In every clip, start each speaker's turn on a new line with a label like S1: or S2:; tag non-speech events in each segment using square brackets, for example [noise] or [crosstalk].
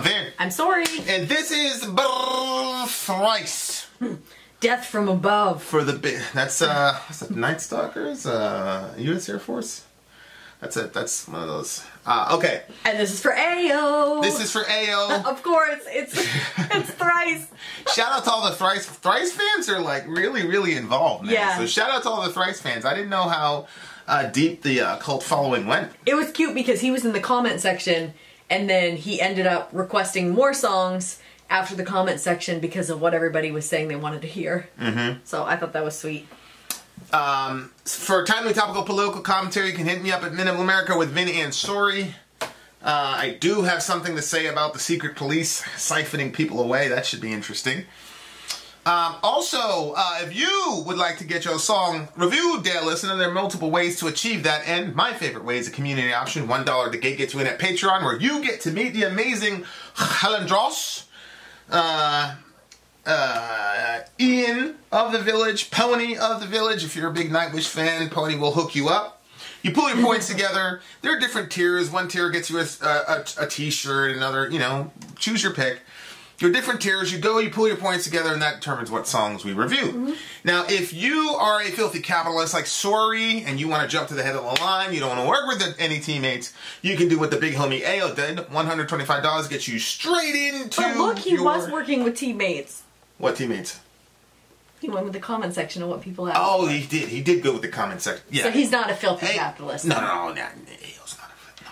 S1: I'm Vin.
S2: I'm Sori.
S1: And this is Thrice.
S2: Death from above.
S1: For the that's, uh, what's that, Night Stalkers? Uh, U.S. Air Force? That's it, that's one of those. Uh, okay.
S2: And this is for Ayo.
S1: This is for Ayo. [laughs]
S2: of course, it's [laughs] it's thrice.
S1: shout out to all the Thrice Thrice fans are like really, really involved, man.
S2: Yeah.
S1: So shout out to all the Thrice fans. I didn't know how uh, deep the uh, cult following went.
S2: It was cute because he was in the comment section and then he ended up requesting more songs after the comment section because of what everybody was saying they wanted to hear. Mm-hmm. So I thought that was sweet.
S1: Um, for timely topical political commentary, you can hit me up at Minimum America with Vin and Sori. Uh, I do have something to say about the secret police siphoning people away. That should be interesting. Um, also, uh, if you would like to get your song reviewed, dear listener, there are multiple ways to achieve that, and my favorite way is a community option. $1 to gate gets you in at Patreon, where you get to meet the amazing Helen Dross, uh, uh, Ian of the Village, Pony of the Village. If you're a big Nightwish fan, Pony will hook you up. You pull your [laughs] points together. There are different tiers. One tier gets you a, a, a t-shirt. Another, you know, choose your pick. Are different tiers. You go, you pull your points together, and that determines what songs we review.
S2: Mm-hmm.
S1: Now, if you are a filthy capitalist like Sori, and you want to jump to the head of the line, you don't want to work with any teammates, you can do what the big homie Ao did. $125 gets you straight into
S2: But look, he
S1: your...
S2: was working with teammates.
S1: What teammates?
S2: He went with the comment section of what people asked.
S1: Oh, he did. He did go with the comment section. Yeah.
S2: So he's not a filthy
S1: Hey,
S2: capitalist.
S1: No, no, no, no, Ao's not a, no.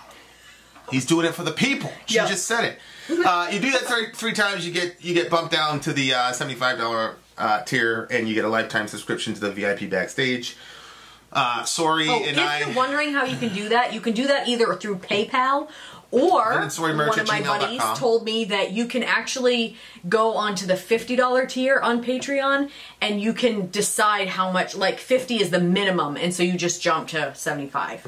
S1: He's doing it for the people. She
S2: Yeah.
S1: just said it. [laughs] Uh, you do that three, three times, you get you get bumped down to the uh, seventy-five dollar uh, tier, and you get a lifetime subscription to the VIP backstage. Uh, sorry,
S2: Oh,
S1: and
S2: if
S1: I.
S2: you're wondering how you can do that, you can do that either through PayPal or
S1: Then it's storymerch
S2: one of my buddies told me that you can actually go onto the $50 tier on Patreon and you can decide how much like 50 is the minimum and so you just jump to 75.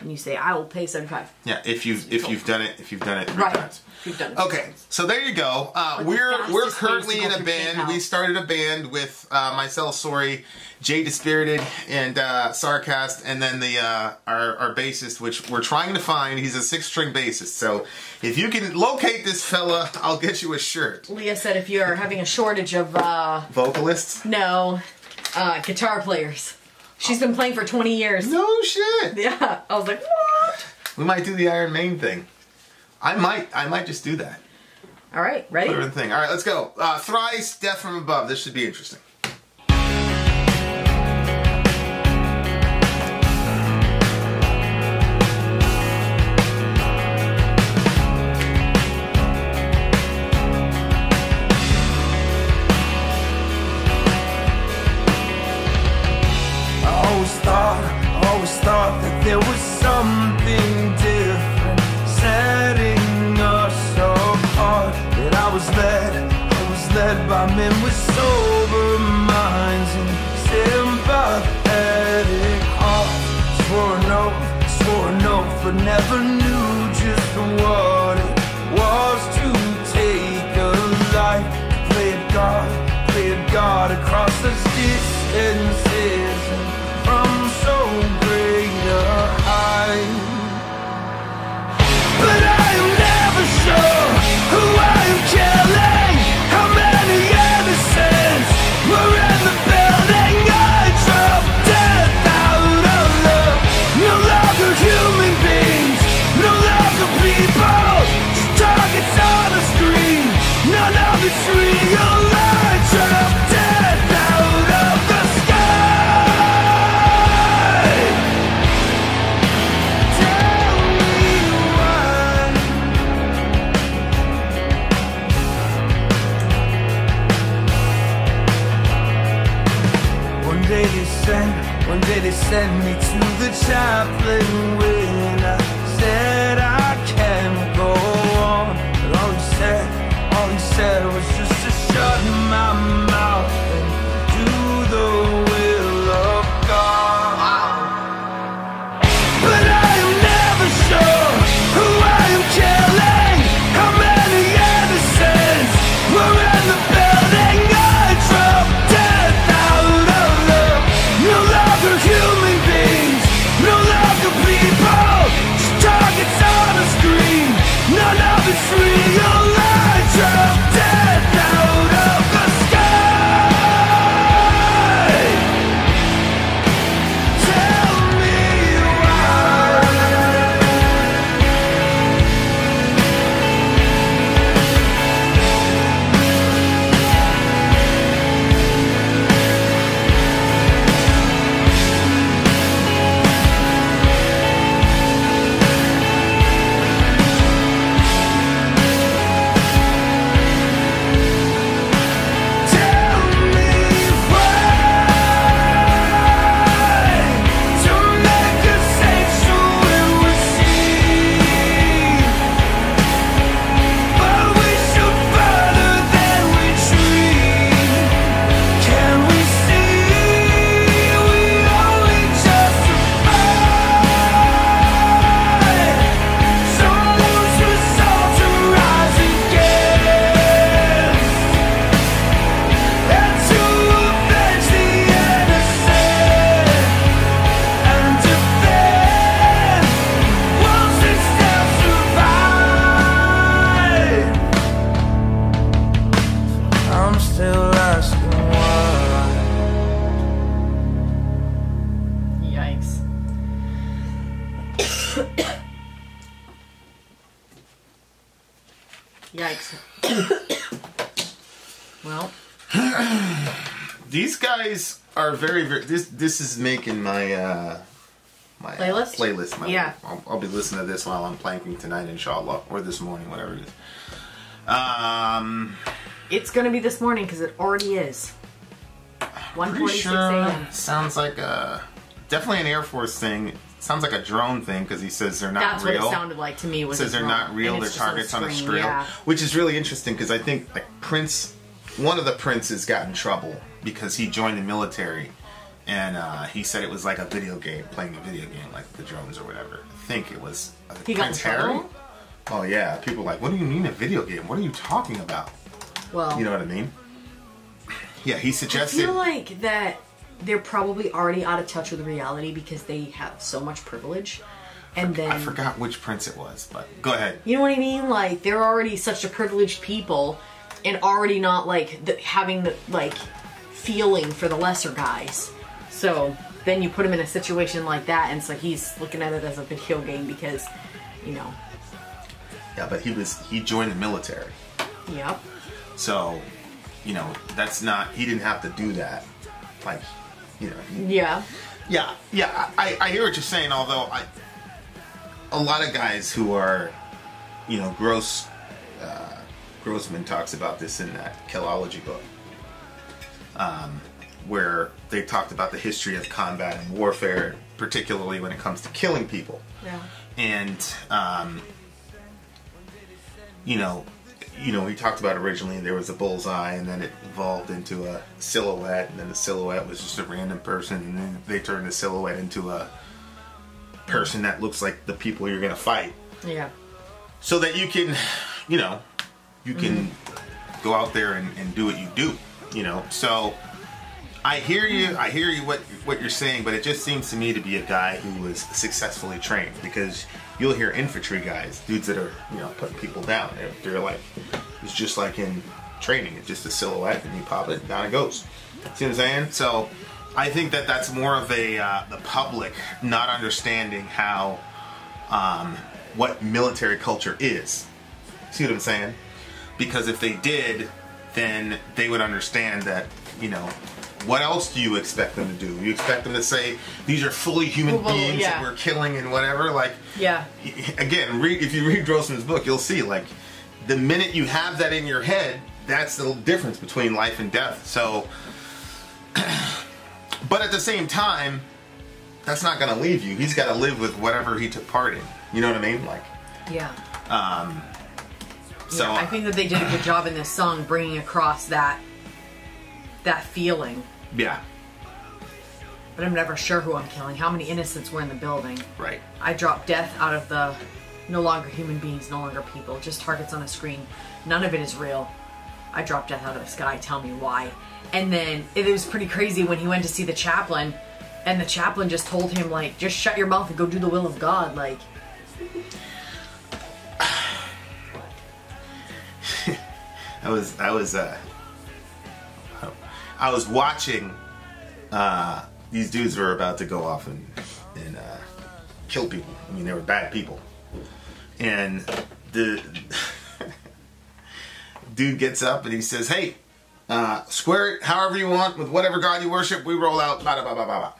S2: And you say I will pay 75.
S1: yeah, if you've if you've done it, if you've done it three
S2: Right.
S1: times.
S2: You've done it.
S1: Okay, so there you go. Uh, we're we're currently in a band. We started a band with uh, myself, Sori, Jay Dispirited, and uh, Sarcast, and then the uh, our our bassist, which we're trying to find. He's a six string bassist. So if you can locate this fella, I'll get you a shirt.
S2: Leah said if you are having a shortage of uh
S1: Vocalists?
S2: no uh guitar players. She's been playing for 20 years.
S1: No shit.
S2: Yeah. I was like, "What?"
S1: We might do the Iron Maiden thing. I might. I might just do that.
S2: All right, ready?
S1: Put it in the thing. All right, let's go. Uh, thrice, death from above. This should be interesting.
S3: Never sent me to the chaplain
S1: very, very. This this is making my uh, my uh,
S2: Playlist?
S1: playlist. My,
S2: Yeah.
S1: I'll, I'll be listening to this while I'm planking tonight, inshallah, or this morning, whatever it is. Um,
S2: it's gonna be this morning because it already is. 1:46
S1: sure.
S2: a.m.
S1: Sounds like a definitely an Air Force thing. Sounds like a drone thing because he says they're not
S2: That's
S1: real.
S2: That's what it sounded like to me. Was
S1: says they're
S2: drone,
S1: not real.
S2: and
S1: They're
S2: it's just
S1: targets on a
S2: screen,
S1: screen,
S2: Yeah.
S1: which is really interesting because I think like Prince, one of the princes got in trouble because he joined the military, and uh, he said it was like a video game, playing a video game, like the drones or whatever. I think it was uh,
S2: He got
S1: Prince Harry. Oh yeah, people are like, what do you mean a video game? What are you talking about?
S2: Well,
S1: You know what I mean? Yeah, he suggested.
S2: I feel like that they're probably already out of touch with reality because they have so much privilege, and then
S1: I forgot which prince it was, but go ahead.
S2: You know what I mean? Like they're already such a privileged people, and already not like the, having the like feeling for the lesser guys. So then you put him in a situation like that, and so he's looking at it as a video game because, you know,
S1: Yeah, but he was he joined the military.
S2: yep,
S1: So, you know, that's not he didn't have to do that. Like, you know.
S2: yeah,
S1: yeah, yeah. I, I hear what you're saying. Although I, a lot of guys who are, you know, Gross, uh, Grossman talks about this in that Killology book, um, where they talked about the history of combat and warfare, particularly when it comes to killing people.
S2: Yeah,
S1: and um, you know, you know, we talked about originally there was a bullseye, and then it evolved into a silhouette, and then the silhouette was just a random person, and then they turned the silhouette into a person that looks like the people you're gonna fight,
S2: yeah,
S1: so that you can, you know, you can go out there and, and do what you do, you know. So I hear you. I hear you what what you're saying, but it just seems to me to be a guy who was successfully trained because you'll hear infantry guys, dudes that are you know putting people down. They're, they're like it's just like in training. It's just a silhouette, and you pop it, down it goes. See what I'm saying? So I think that that's more of a uh, the public not understanding how um, what military culture is. See what I'm saying? Because if they did, then they would understand that, you know, what else do you expect them to do? You expect them to say these are fully human
S2: Well,
S1: beings
S2: yeah.
S1: that we're killing and whatever? Like,
S2: yeah,
S1: again, read, if you read Grossman's book, you'll see, like, the minute you have that in your head, that's the difference between life and death. So, [clears throat] but at the same time, that's not going to leave you. He's got to live with whatever he took part in. You know what I mean? Like,
S2: yeah.
S1: Um, so
S2: yeah, I think that they did a good job in this song bringing across that that feeling.
S1: yeah,
S2: But I'm never sure who I'm killing. How many innocents were in the building?
S1: right.
S2: I dropped death out of the no longer human beings, no longer people, just targets on a screen. None of it is real. I dropped death out of the sky. Tell me why. And then it was pretty crazy when he went to see the chaplain, and the chaplain just told him like, just shut your mouth and go do the will of God. Like, [laughs]
S1: I was I was uh I was watching uh these dudes were about to go off and and uh kill people. I mean they were bad people. And the [laughs] dude gets up and he says, Hey, uh square it however you want with whatever God you worship, we roll out blah blah blah blah blah.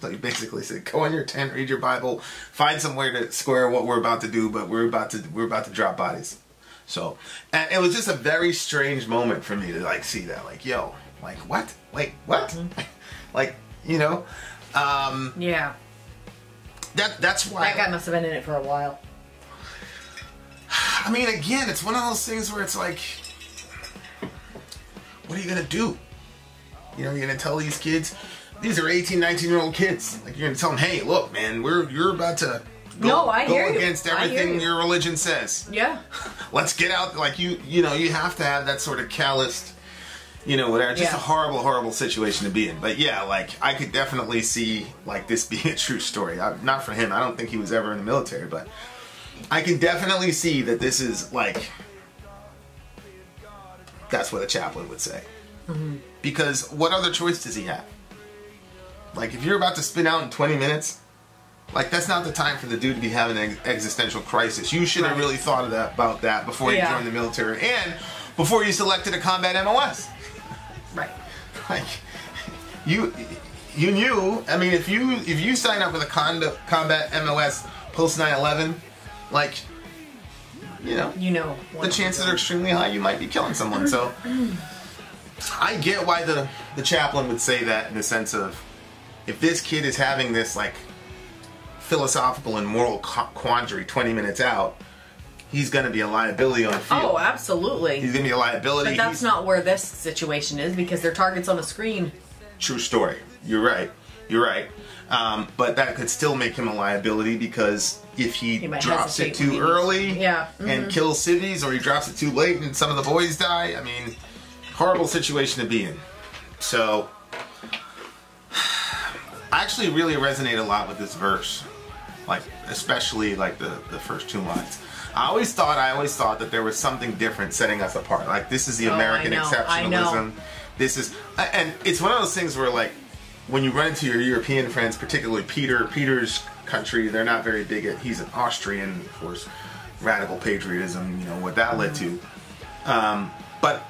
S1: So he basically said, "Go in your tent, read your Bible, find somewhere to square what we're about to do, but we're about to we're about to drop bodies." So, and it was just a very strange moment for me to like see that, like, yo, like what? Wait, what? [laughs] like, you know, um,
S2: yeah,
S1: that that's why.
S2: that guy must have been in it for a while. [sighs]
S1: I mean, again, it's one of those things where it's like, what are you gonna do? You know, you're gonna tell these kids, these are 18, 19 year old kids. Like, you're gonna tell them, hey, look, man, we're you're about to go,
S2: No, I
S1: go
S2: hear you.
S1: against
S2: hear
S1: everything
S2: you.
S1: your religion says.
S2: Yeah, [laughs]
S1: Let's get out. Like you, you know, you have to have that sort of calloused, you know, whatever. Just
S2: Yeah.
S1: a horrible, horrible situation to be in. But yeah, like I could definitely see like this being a true story. I, not for him. I don't think he was ever in the military, but I can definitely see that this is like that's what a chaplain would say. Mm-hmm. Because what other choice does he have? Like if you're about to spin out in 20 minutes, Like that's not the time for the dude to be having an ex- existential crisis. You should have
S2: Right.
S1: really thought of that about that before you
S2: Yeah.
S1: joined the military and before you selected a combat MOS.
S2: Right. [laughs]
S1: Like you you knew, I mean if you if you sign up with a con- combat MOS post 9/11, like you know,
S2: You know.
S1: the chances are extremely high you might be killing someone. So [clears throat] I get why the the chaplain would say that in the sense of if this kid is having this like philosophical and moral quandary 20 minutes out, he's going to be a liability on the field.
S2: Oh, absolutely.
S1: He's going to be a liability.
S2: But that's
S1: He's-
S2: not where this situation is because their target's on the screen.
S1: True story. You're right. You're right. Um, but that could still make him a liability because if he,
S2: He
S1: drops it too early
S2: Yeah,
S1: and kills cities, or he drops it too late and some of the boys die, I mean, horrible situation to be in. So, [sighs] I actually really resonate a lot with this verse, like especially like the the first two months. I always thought I always thought that there was something different setting us apart. Like this is the
S2: Oh,
S1: American
S2: know.
S1: exceptionalism. This is and it's one of those things where like when you run into your European friends, particularly Peter, Peter's country, they're not very big at. He's an Austrian, of course, radical patriotism. You know what that led to. Um, but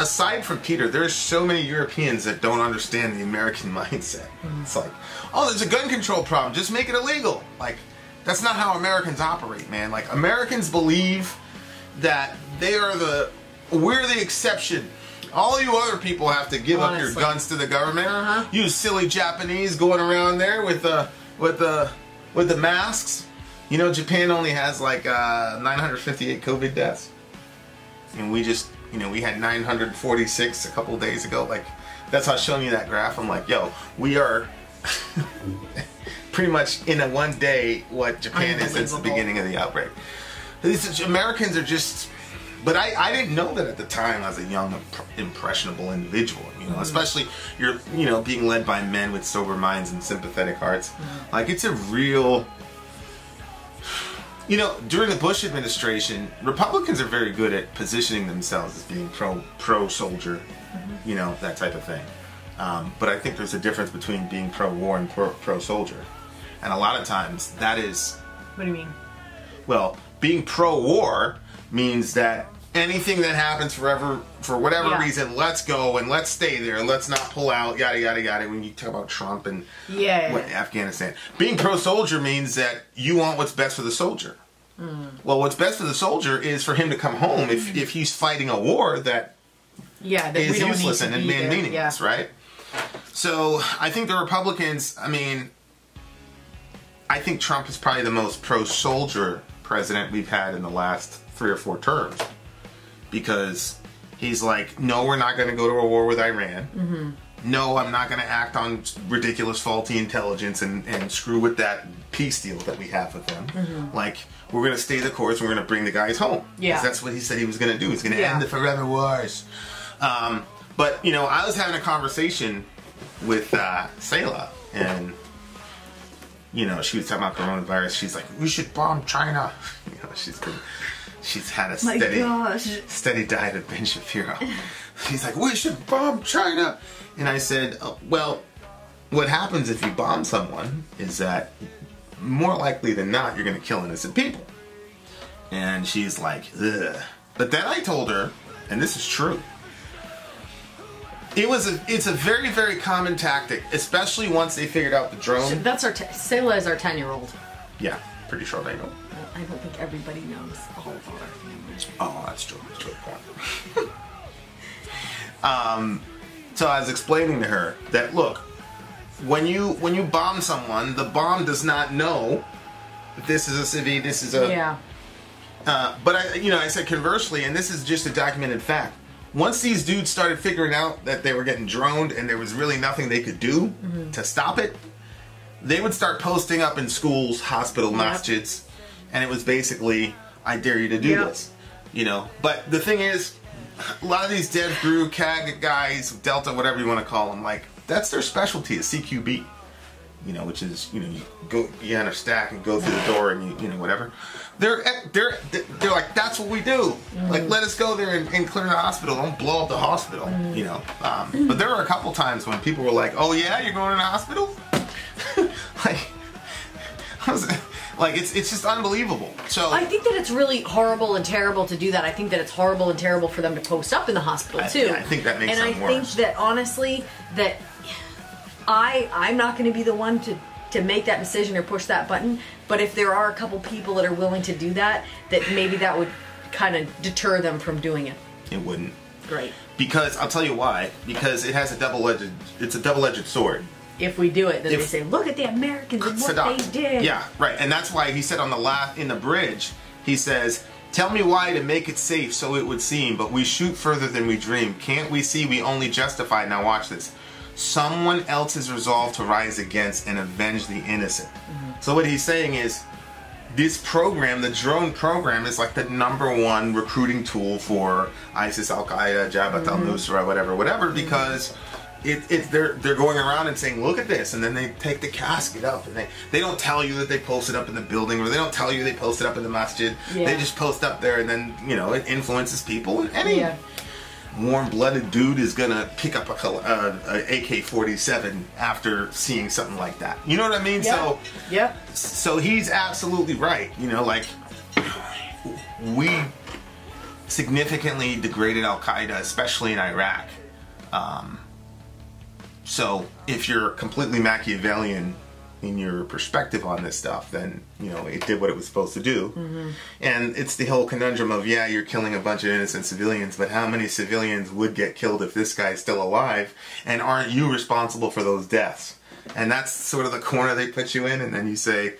S1: aside from Peter, there's so many Europeans that don't understand the American [laughs] mindset. It's like, oh, there's a gun control problem. Just make it illegal. Like, that's not how Americans operate, man. Like, Americans believe that they are the, we're the exception. All you other people have to give up your guns to the government.
S2: Uh-huh.
S1: You silly Japanese going around there with the with the with the masks. You know, Japan only has like uh, 958 COVID deaths and we just you know we had 946 a couple days ago like that's how I was showing you that graph. I'm like yo we are [laughs] pretty much in a one day what japan is since the beginning of the outbreak. These americans are just but I, I didn't know that at the time as a young imp- impressionable individual you know mm-hmm. especially you're you know being led by men with sober minds and sympathetic hearts. Like it's a real you know, during the Bush administration, Republicans are very good at positioning themselves as being pro pro soldier, you know, that type of thing. Um, but I think there's a difference between being pro war and pro pro soldier, and a lot of times that is,
S2: What do you mean?
S1: well, being pro war means that anything that happens forever for whatever
S2: Yeah.
S1: reason, let's go and let's stay there, let's not pull out, yada yada yada. When you talk about Trump and
S2: Yeah.
S1: what, Afghanistan. Being pro soldier means that you want what's best for the soldier. Well, what's best for the soldier is for him to come home if, if he's fighting a war that
S2: Yeah, that
S1: is useless and, and meaningless,
S2: yeah.
S1: right? So I think the Republicans, I mean, I think Trump is probably the most pro soldier president we've had in the last three or four terms because he's like, no, we're not going to go to a war with Iran.
S2: Mm-hmm.
S1: No, I'm not going to act on ridiculous, faulty intelligence and, and screw with that peace deal that we have with them. Like, we're going to stay the course. and We're going to bring the guys home.
S2: Mm-hmm. Yeah.
S1: that's what he said he was going to do. He's going to
S2: Yeah.
S1: end the forever wars. Um, but you know, I was having a conversation with uh, Selah, and you know, she was talking about coronavirus. She's like, "We should bomb China." [laughs] You know, she's been, she's had a
S2: My
S1: steady,
S2: gosh.
S1: steady diet of Ben Shapiro. She's like, "We should bomb China," and I said, oh, "Well, what happens if you bomb someone is that more likely than not, you're going to kill innocent people." And she's like, Ugh. But then I told her, and this is true. It was a, it's a very, very common tactic, especially once they figured out the drone.
S2: That's our. T- Selah is our ten-year-old.
S1: Yeah, pretty sure they know.
S2: I don't think everybody knows all of our family.
S1: Oh, that's true. That's a good point. [laughs] um, so I was explaining to her that look, when you when you bomb someone, the bomb does not know that this is a civvy, this is a
S2: Yeah.
S1: Uh, but I, you know, I said conversely, and this is just a documented fact. Once these dudes started figuring out that they were getting droned and there was really nothing they could do to stop it, they would start posting up in schools, hospital,
S2: Yep.
S1: masjids, and it was basically, "I dare you to do
S2: Yep.
S1: this," you know. But the thing is, a lot of these DEVGRU, CAG guys, Delta, whatever you want to call them, like that's their specialty is CQB you know, which is you know you go you enter stack and go through the door and you you know whatever. They're eh, they're they're like that's what we do. Mm. Like let us go there and, and clear the hospital. Don't blow up the hospital. Mm. You know. Um, but there were a couple times when people were like, "Oh yeah, you're going to the hospital." [laughs] like [laughs] like it's it's just unbelievable. So
S2: I think that it's really horrible and terrible to do that. I think that it's horrible and terrible for them to post up in the hospital
S1: I-
S2: too.
S1: yeah, I think that makes
S2: And I
S1: them
S2: think that honestly, that I I'm not going to be the one to to make that decision or push that button. But if there are a couple people that are willing to do that, that maybe that would kind of deter them from doing it.
S1: it wouldn't.
S2: Great.
S1: Because I'll tell you why. Because it has a double-edged. It's a double-edged sword.
S2: If we do it, then they say, "Look at the Americans and what
S1: Saddam.
S2: they did."
S1: Yeah, right. And that's why he said on the last in the bridge, he says, "Tell me why to make it safe, so it would seem. But we shoot further than we dream. Can't we see? We only justify. Now watch this. Someone else's resolve to rise against and avenge the innocent. Mm-hmm. So what he's saying is." This program, the drone program, is like the number one recruiting tool for ISIS, Al Qaeda, Jabhat mm-hmm. al Nusra, whatever, whatever, because mm-hmm. It, it they're they're going around and saying, look at this, and then they take the casket up, and they they don't tell you that they posted up in the building, or they don't tell you they posted up in the masjid.
S2: Yeah.
S1: They just post up there, and then you know it influences people. And any
S2: Yeah.
S1: warm-blooded dude is gonna pick up a, uh, a AK-47 after seeing something like that. You know what I mean?
S2: Yeah.
S1: So
S2: yeah.
S1: so he's absolutely right. You know, like we significantly degraded Al Qaeda, especially in Iraq. Um, so if you're completely Machiavellian in your perspective on this stuff, then you know it did what it was supposed to do. And it's the whole conundrum of yeah, you're killing a bunch of innocent civilians, but how many civilians would get killed if this guy's still alive? And aren't you responsible for those deaths? And that's sort of the corner they put you in, and then you say.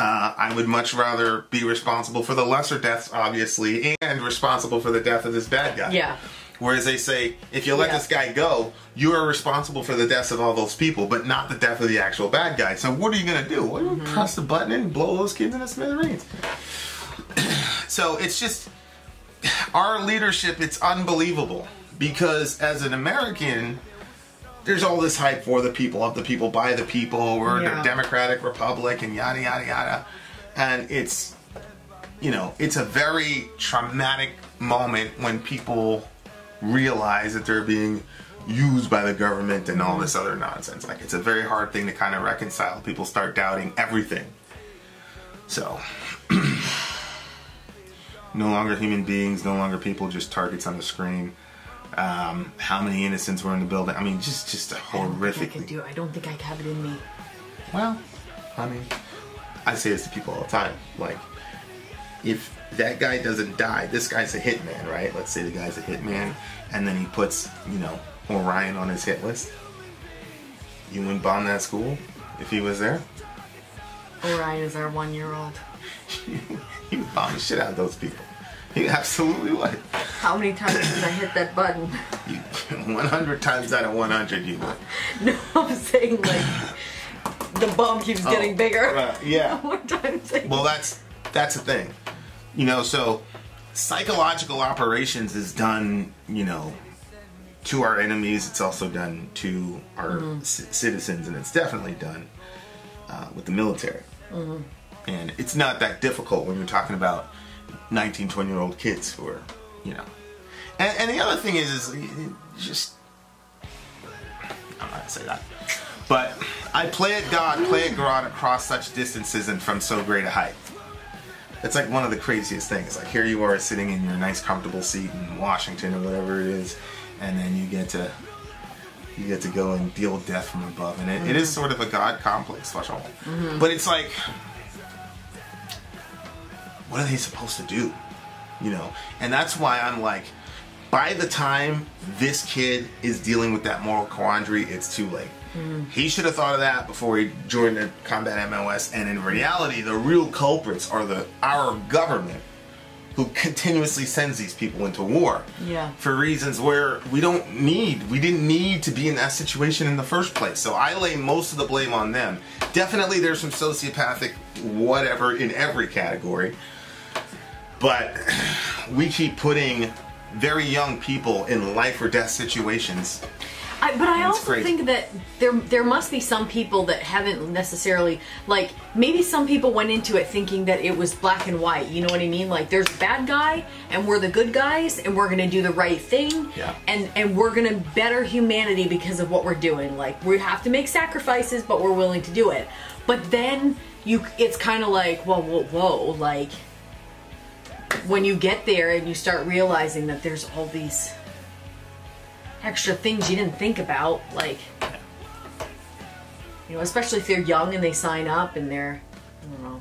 S1: Uh, I would much rather be responsible for the lesser deaths, obviously, and responsible for the death of this bad guy.
S2: Yeah.
S1: Whereas they say, if you let
S2: Yeah.
S1: this guy go, you are responsible for the deaths of all those people, but not the death of the actual bad guy. So what are you gonna do? Well, you mm-hmm. press the button and blow those kids into smithereens. [clears throat] so it's just our leadership. It's unbelievable because as an American, there's all this hype for the people, of the people, by the people. We're
S2: Yeah.
S1: the democratic republic, and yada yada yada. And it's you know, it's a very traumatic moment when people realize that they're being used by the government and all this other nonsense. Like, it's a very hard thing to kind of reconcile. People start doubting everything. So, [clears throat] no longer human beings, no longer people, just targets on the screen. Um, how many innocents were in the building? I mean, just just a
S2: I don't think I
S1: horrific.
S2: can do it. I don't think I have it in me.
S1: Well, I mean, I say this to people all the time. Like, if that guy doesn't die, this guy's a hitman, right? Let's say the guy's a hitman, and then he puts, you know, Orion on his hit list. You wouldn't bomb that school if he was there?
S2: Orion is our one year old.
S1: he [laughs] would bomb the shit out of those people. He absolutely would.
S2: How many times did I hit that button?
S1: You, [laughs] 100 times out of 100, you would. [laughs]
S2: No, I'm saying like the bomb keeps oh, getting
S1: Oh,
S2: bigger.
S1: right, yeah.
S2: More times. I-
S1: Well, that's that's the thing. You know, so psychological operations is done, you know, to our enemies. It's also done to our c- citizens, and it's definitely done uh, with the military. And it's not that difficult when you're talking about 19, 20 year old kids who are, you know. And, and the other thing is, is just. I'm not gonna say that. But I play at God, play at God across such distances and from so great a height. It's like one of the craziest things. Like here you are sitting in your nice comfortable seat in Washington or whatever it is, and then you get to you get to go and deal with death from above, and it, it is sort of a God complex, for sure. Mm-hmm. But it's like, what are they supposed to do? You know, and that's why I'm like, by the time this kid is dealing with that moral quandary, it's too late. Mm. He should have thought of that before he joined the combat MOS. And in reality, the real culprits are the our government, who continuously sends these people into war.
S2: Yeah.
S1: For reasons where we don't need, we didn't need to be in that situation in the first place. So I lay most of the blame on them. Definitely, there's some sociopathic whatever in every category, but [sighs] we keep putting very young people in life or death situations
S2: I, but I also
S1: crazy.
S2: think that there there must be some people that haven't necessarily like maybe some people went into it thinking that it was black and white. You know what I mean? Like there's a bad guy and we're the good guys and we're gonna do the right thing.
S1: Yeah.
S2: And and we're gonna better humanity because of what we're doing. Like we have to make sacrifices, but we're willing to do it. But then you it's kind of like whoa whoa whoa like when you get there and you start realizing that there's all these extra things you didn't think about like you know especially if they're young and they sign up and they're i don't know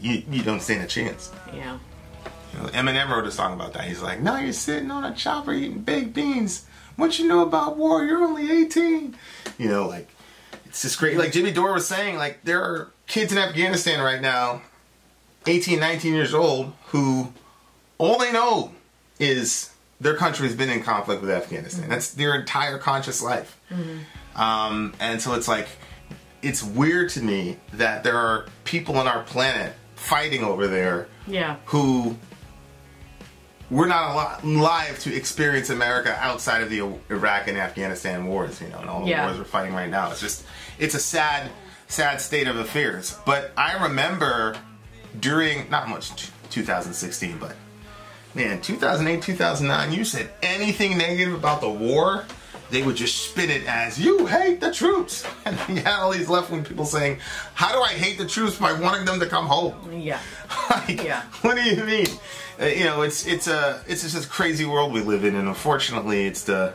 S1: You, you don't stand a chance.
S2: Yeah.
S1: You know, Eminem wrote a song about that. He's like, now you're sitting on a chopper eating baked beans. What you know about war? You're only 18. You know, like, it's just great. Like Jimmy Dore was saying, like, there are kids in Afghanistan right now, 18, 19 years old, who all they know is their country's been in conflict with Afghanistan. That's their entire conscious life. Um, and so it's like, it's weird to me that there are people on our planet fighting over there
S2: yeah
S1: who we're not alive to experience America outside of the Iraq and Afghanistan wars, you know, and all the
S2: Yeah.
S1: wars we're fighting right now. It's just, it's a sad, sad state of affairs. But I remember during, not much 2016, but man, 2008, 2009, you said anything negative about the war, they would just spin it as you hate the troops. [laughs] And you had all these left wing people saying, How do I hate the troops by wanting them to come home?
S2: yeah [laughs]
S1: like,
S2: Yeah.
S1: What do you mean? Uh, you know, it's it's a it's just this crazy world we live in, and unfortunately, it's the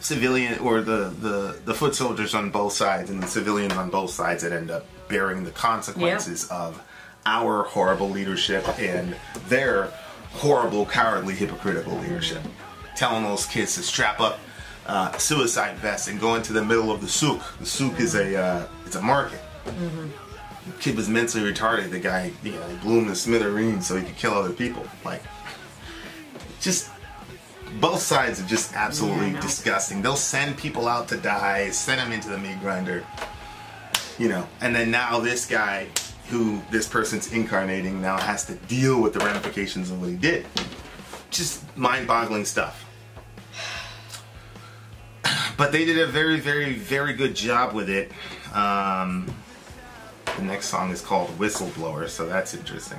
S1: civilian or the the the foot soldiers on both sides and the civilians on both sides that end up bearing the consequences of our horrible leadership and their horrible, cowardly, hypocritical leadership. Telling those kids to strap up uh, suicide vests and go into the middle of the souk. The souk is a uh, it's a market The kid was mentally retarded. The guy, you know, he blew him to smithereens so he could kill other people. Like, just both sides are just absolutely
S2: Yeah,
S1: disgusting. They'll send people out to die, send them into the meat grinder, you know, and then now this guy, who this person's incarnating, now has to deal with the ramifications of what he did. Just mind-boggling stuff. But they did a very, very, very good job with it. Um, the next song is called Whistleblower, so that's interesting.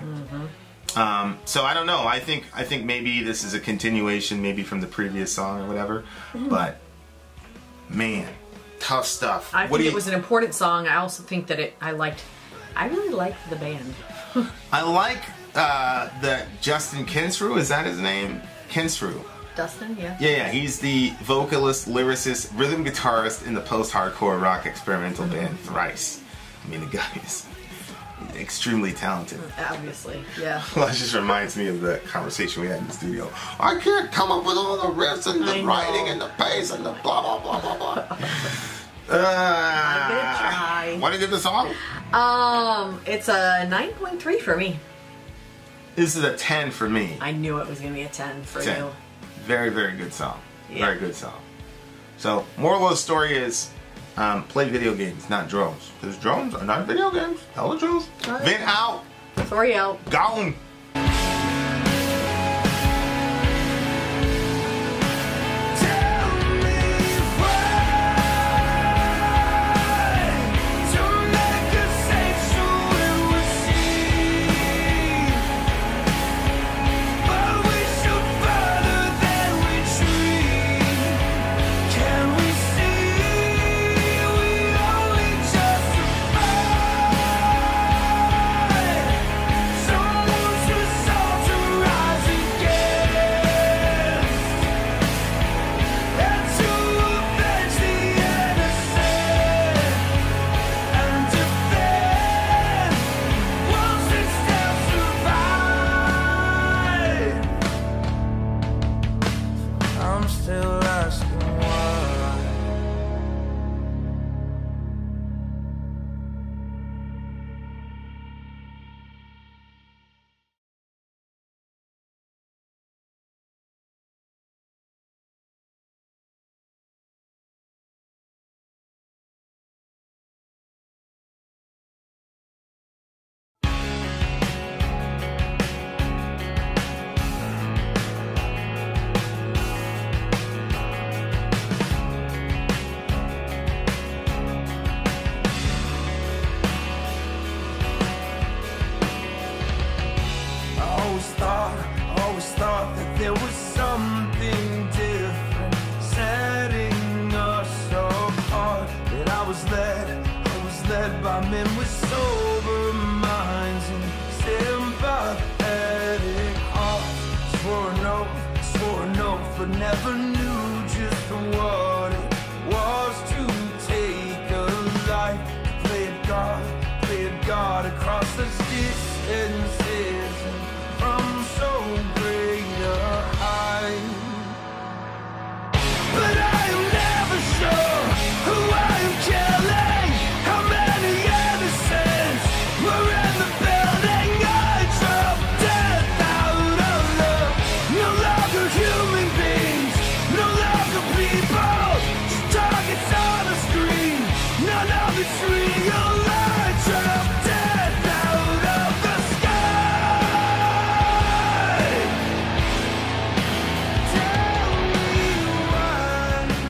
S1: Um, so I don't know. I think I think maybe this is a continuation, maybe from the previous song or whatever. But man, tough stuff.
S2: i
S1: what
S2: think it
S1: you?
S2: was an important song i also think that it i liked i really like the band [laughs]
S1: I like uh, that Justin Kensrue. Is that his name? Kensrue.
S2: dustin yeah
S1: Yeah, yeah, he's the vocalist, lyricist, rhythm guitarist in the post-hardcore rock experimental band Thrice. I mean, the guy is extremely talented.
S2: obviously yeah [laughs]
S1: Well, that just reminds me of the conversation we had in the studio. I can't come up with all the riffs and the writing and the bass and the blah blah blah blah blah. [laughs] Uh,
S2: gonna try.
S1: What did you give the song?
S2: um it's a 9.3 for me
S1: This is a ten for me.
S2: i knew it was gonna be a 10 for
S1: 10.
S2: you
S1: Very very good song.
S2: Yeah.
S1: Very good song. So moral of the story is. Um, play video games, not drones. Because drones are not video games. Tell the truth.
S2: Right.
S1: Vin out.
S2: Sori out
S1: Gone.
S3: but never knew just what it was to take a life. Played God, played God across the distances.